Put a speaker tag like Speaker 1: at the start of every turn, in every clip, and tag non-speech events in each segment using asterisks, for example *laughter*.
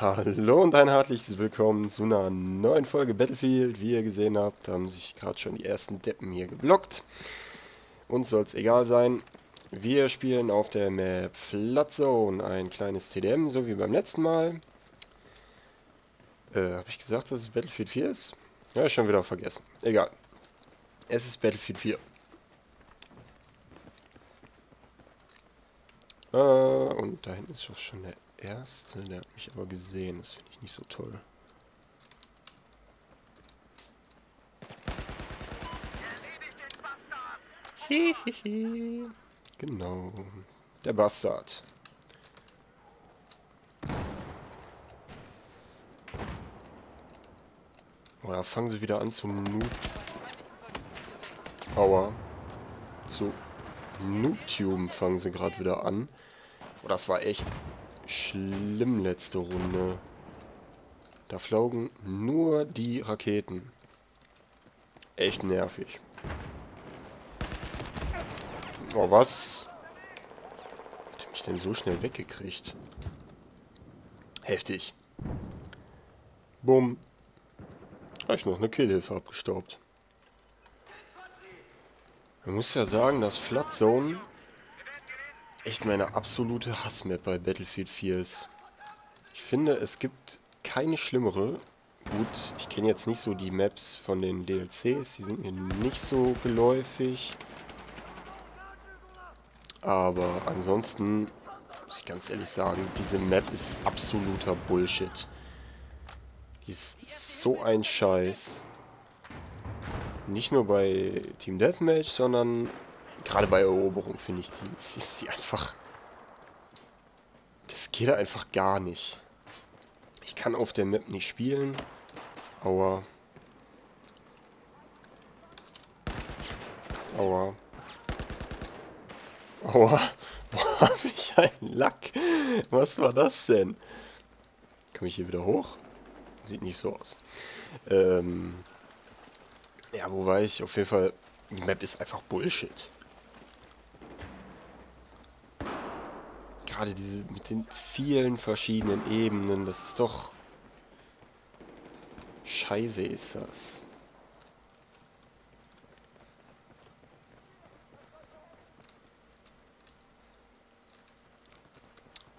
Speaker 1: Hallo und ein herzliches Willkommen zu einer neuen Folge Battlefield. Wie ihr gesehen habt, haben sich gerade schon die ersten Deppen hier geblockt. Uns soll es egal sein. Wir spielen auf der Map Flood ein kleines TDM, so wie beim letzten Mal. Äh, habe ich gesagt, dass es Battlefield 4 ist? Ja, schon wieder vergessen. Egal. Es ist Battlefield 4. Äh, und da hinten ist doch schon der Erste. Der hat mich aber gesehen. Das finde ich nicht so toll. Hihihi. Genau. Der Bastard. Oder fangen sie wieder an zu Noob... Aua. Zu Noobtuben fangen sie gerade wieder an. Oh, das war echt schlimm letzte Runde. Da flogen nur die Raketen. Echt nervig. Oh, was? Hat er mich denn so schnell weggekriegt? Heftig. Bumm. Habe ich noch eine Killhilfe abgestaubt. Man muss ja sagen, dass Flood Zone echt meine absolute Hassmap bei Battlefield 4 ist. Ich finde, es gibt keine schlimmere. Gut, ich kenne jetzt nicht so die Maps von den DLCs, die sind mir nicht so geläufig. Aber ansonsten muss ich ganz ehrlich sagen, diese Map ist absoluter Bullshit. Die ist so ein Scheiß. Nicht nur bei Team Deathmatch, sondern gerade bei Eroberung finde ich die, ist, ist die einfach... Das geht einfach gar nicht. Ich kann auf der Map nicht spielen. Aua. Aua. Aua. Boah, hab ich einen Lack. Was war das denn? Komme ich hier wieder hoch? Sieht nicht so aus. Ähm... Ja, wo war ich? Auf jeden Fall, die Map ist einfach Bullshit. Gerade diese mit den vielen verschiedenen Ebenen, das ist doch... Scheiße ist das.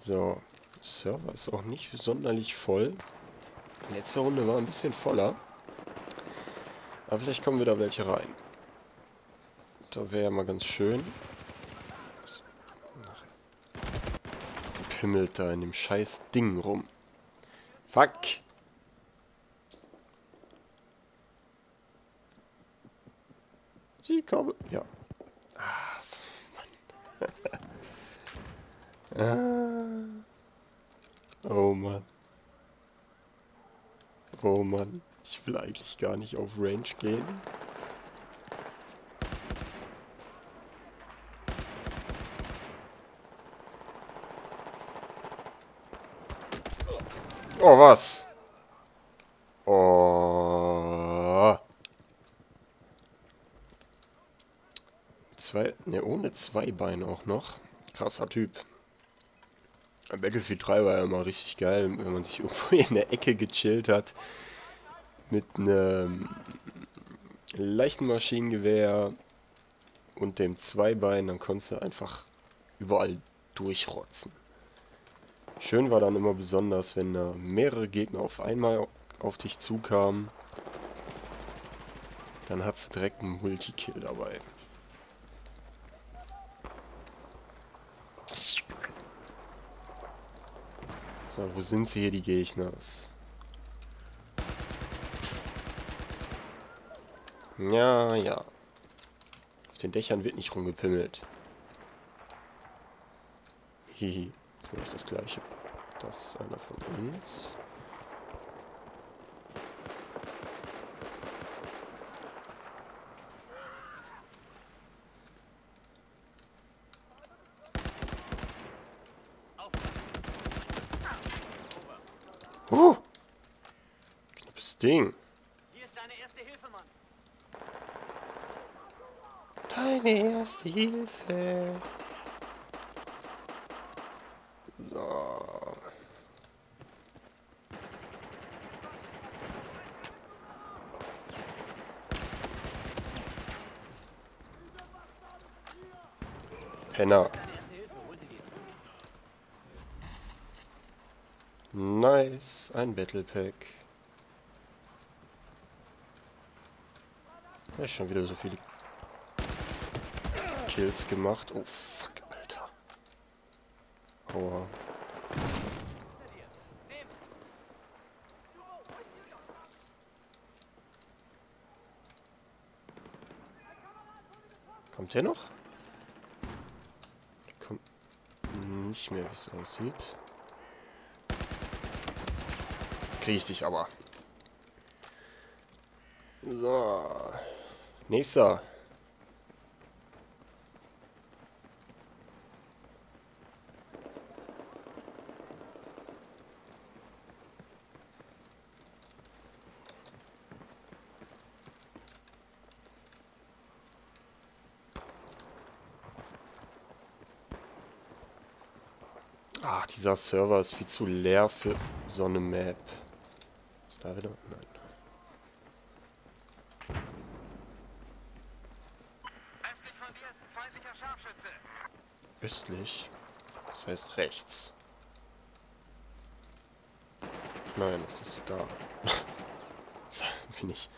Speaker 1: So, Server ist auch nicht sonderlich voll. Letzte Runde war ein bisschen voller. Aber vielleicht kommen wieder welche rein. Da wäre ja mal ganz schön. Pimmelt da in dem scheiß Ding rum. Fuck! Sie kommen. Ja. Ah, Mann. *laughs* ah. Oh Mann. Oh Mann. Ich will eigentlich gar nicht auf Range gehen. Oh, was? Oh. Zwei, ne, ohne zwei Beine auch noch. Krasser Typ. Battlefield 3 war ja immer richtig geil, wenn man sich *laughs* irgendwo in der Ecke gechillt hat mit einem leichten Maschinengewehr und dem Zweibein, dann konntest du einfach überall durchrotzen. Schön war dann immer besonders, wenn da mehrere Gegner auf einmal auf dich zukamen. Dann hat du direkt einen Multikill dabei. So, wo sind sie hier, die Gegner? Ja, ja. Auf den Dächern wird nicht rumgepimmelt. Hihi. Jetzt mache ich das gleiche. Das ist einer von uns. Uh! Knappes Ding. Deine erste Hilfe. So. Penner. Nice, ein Battle Pack. Ja, schon wieder so viele Kills gemacht. Oh fuck, Alter. Aua. Kommt der noch? Kommt nicht mehr, wie es aussieht. Jetzt kriege ich dich aber. So. Nächster. Ach, dieser Server ist viel zu leer für so eine Map. Ist da wieder? Nein.
Speaker 2: Östlich.
Speaker 1: Das heißt rechts. Nein, es ist da. *laughs* so, bin ich.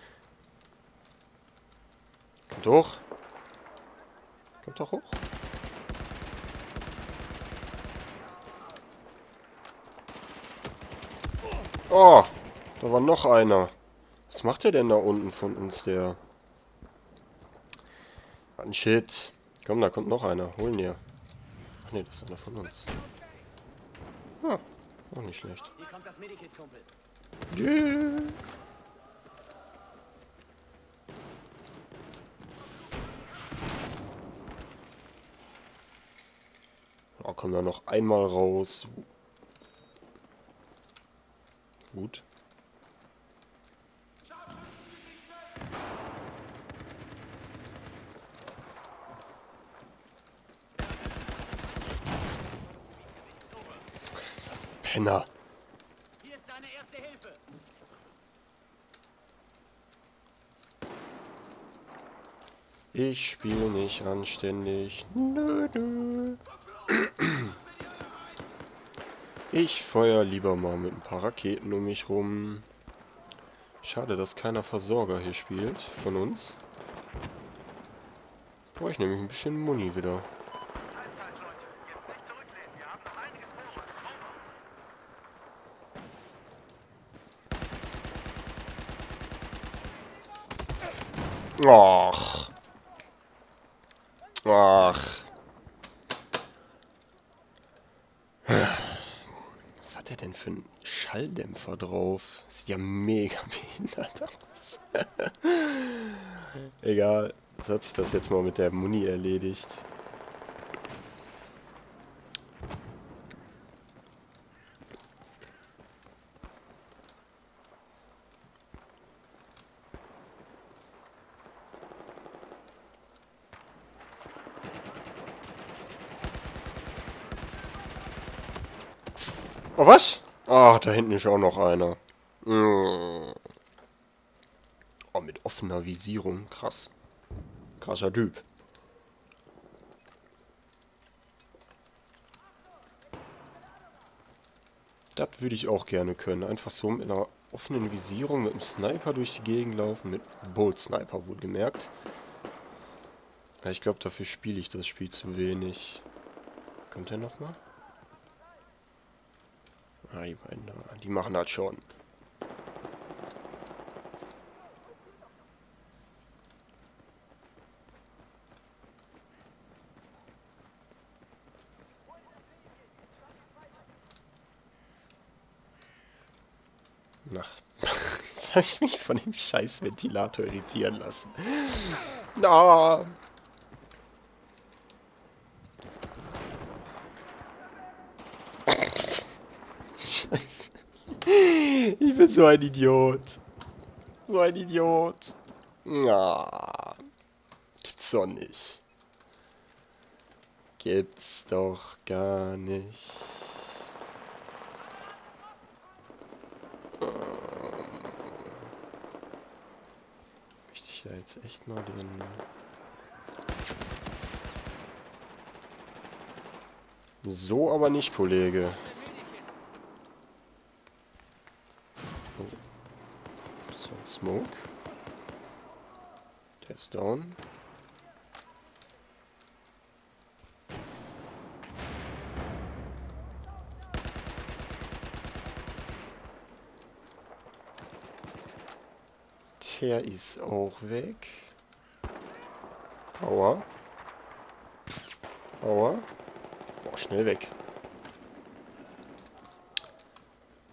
Speaker 1: Kommt hoch. Kommt doch hoch. Oh, da war noch einer. Was macht der denn da unten von uns, der? Ein Shit. Komm, da kommt noch einer. Holen dir. Ach nee, das ist einer von uns. Ah, auch nicht schlecht. Yeah. Oh, komm da noch einmal raus. Gut. Penner.
Speaker 3: Hier ist deine erste Hilfe.
Speaker 1: Ich spiele nicht anständig. Nö, nö. *clears throat* *clears throat* Ich feuer lieber mal mit ein paar Raketen um mich rum. Schade, dass keiner Versorger hier spielt von uns. Brauche ich nämlich ein bisschen Muni wieder. Ach. Ach. Was hat er denn für einen Schalldämpfer drauf? Sieht ja mega *laughs* behindert aus. *laughs* Egal. So hat sich das jetzt mal mit der Muni erledigt. Oh, was? Ach, da hinten ist auch noch einer. Mm. Oh, mit offener Visierung. Krass. Krasser Typ. Das würde ich auch gerne können. Einfach so mit einer offenen Visierung, mit einem Sniper durch die Gegend laufen. Mit Bolt Sniper wohlgemerkt. Ich glaube, dafür spiele ich das Spiel zu wenig. Kommt der nochmal? Ah, die beiden da. Die machen das schon. Na, *laughs* jetzt habe ich mich von dem scheiß Ventilator irritieren lassen. Na. Scheiße. Ich bin so ein Idiot. So ein Idiot. Na. Gibt's doch nicht. Gibt's doch gar nicht. Möchte ich da jetzt echt mal den... So aber nicht, Kollege. Oh. Das war ein Smoke. Down. Der ist auch weg. Aua. Aua. Boah, schnell weg.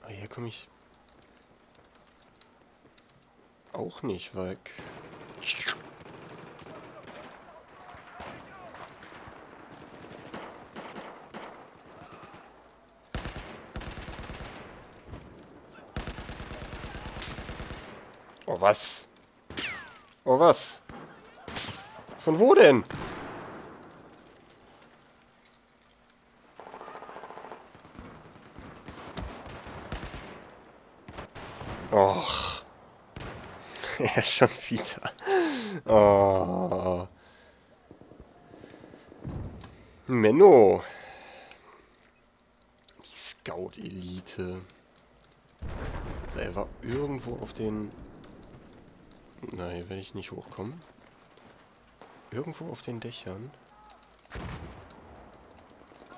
Speaker 1: Ah, hier komme ich auch nicht weg. Oh, was? Oh, was? Von wo denn? Och. *laughs* er ist schon wieder. Oh. Menno. Die Scout-Elite. Also er war irgendwo auf den... Na, hier werde ich nicht hochkommen. Irgendwo auf den Dächern.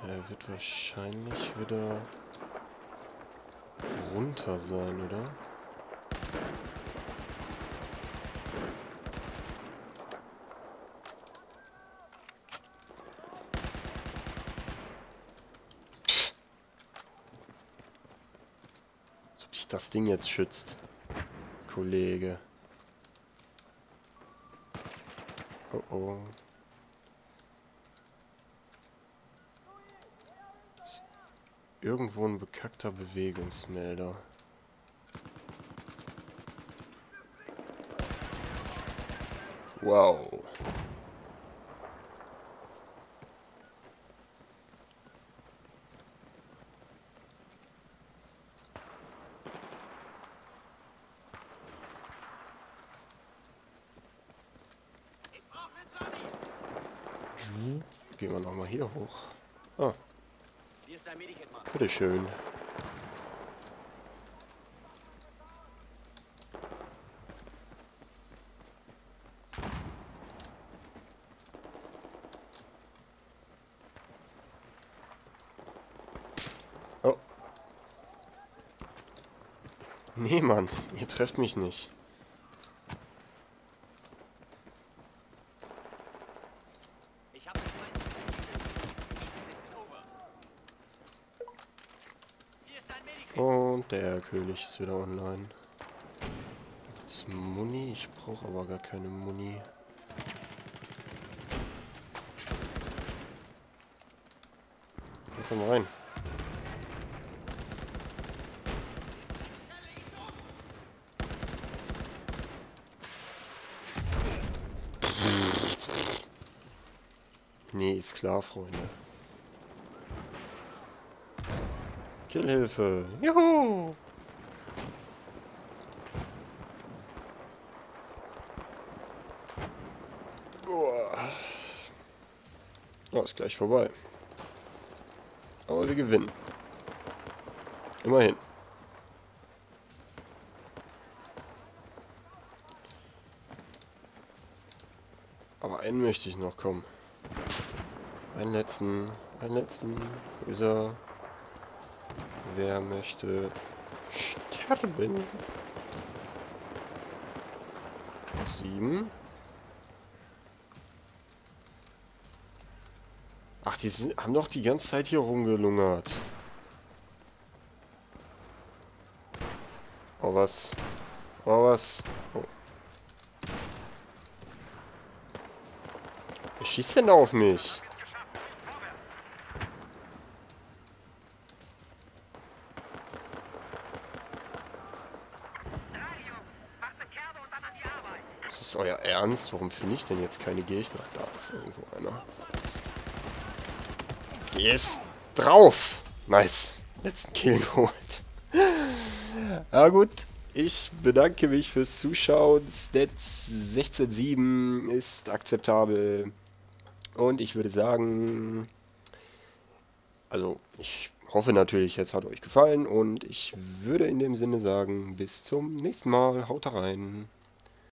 Speaker 1: Er wird wahrscheinlich wieder runter sein, oder? Als ob dich das Ding jetzt schützt, Kollege. Oh oh. Ist irgendwo ein bekackter Bewegungsmelder. Wow. Ju, Gehen wir nochmal hier hoch. Ah,
Speaker 3: Mann.
Speaker 1: bitteschön. Oh. Nee, Mann, ihr trefft mich nicht.
Speaker 3: Ich hab mit meinen over. Hier ist dein Medikit.
Speaker 1: Und der König ist wieder online. Jetzt Muni. Ich brauche aber gar keine Muni. Ja, komm rein. Nee, ist klar, Freunde. Killhilfe. Juhu! Boah. Oh, ist gleich vorbei. Aber wir gewinnen. Immerhin. Aber einen möchte ich noch kommen. Einen letzten. Einen letzten. Wo ist er? Wer möchte sterben? Sieben. Ach, die sind, haben doch die ganze Zeit hier rumgelungert. Oh, was? Oh, was? Oh. Wer schießt denn da auf mich?
Speaker 2: Arbeit.
Speaker 1: Ist das euer Ernst? Warum finde ich denn jetzt keine Gegner? Da ist irgendwo einer. Yes! Drauf! Nice. Letzten Kill geholt. *laughs* ja gut. Ich bedanke mich fürs Zuschauen. Stats 16.7 ist akzeptabel. Und ich würde sagen... also ich hoffe natürlich, es hat euch gefallen und ich würde in dem Sinne sagen, bis zum nächsten Mal. Haut rein.